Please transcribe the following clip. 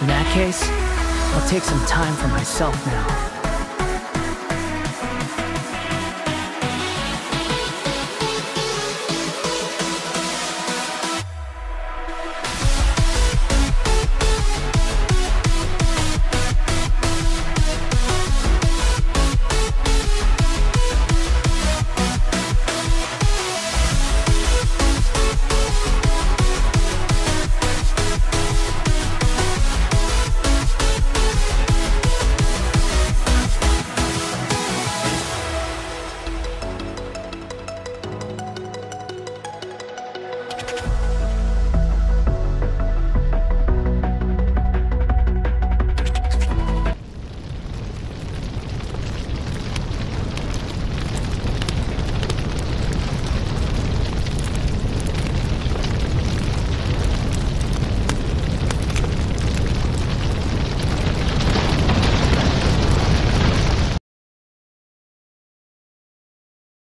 In that case, I'll take some time for myself now.